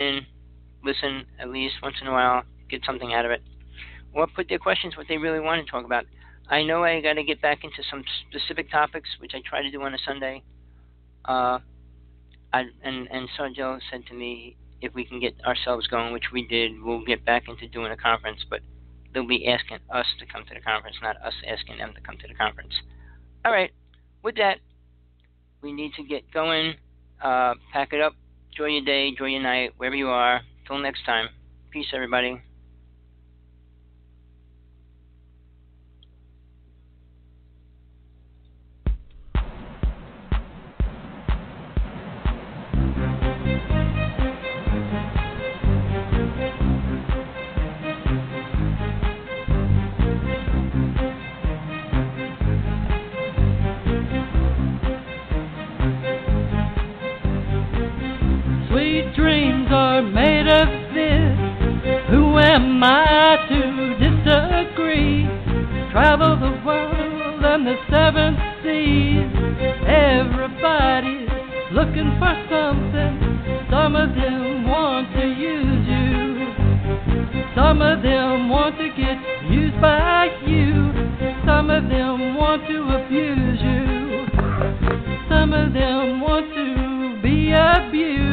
in, listen at least once in a while, get something out of it, or put their questions what they really want to talk about. I know I got to get back into some specific topics, which I try to do on a Sunday. Uh, I, and and Sergio said to me, if we can get ourselves going, which we did, we'll get back into doing a conference. But they'll be asking us to come to the conference, not us asking them to come to the conference. All right. With that, we need to get going. Uh, pack it up. Enjoy your day. Enjoy your night, wherever you are. Till next time. Peace, everybody. Travel the world and the seven seas. Everybody's looking for something. Some of them want to use you. Some of them want to get used by you. Some of them want to abuse you. Some of them want to be abused.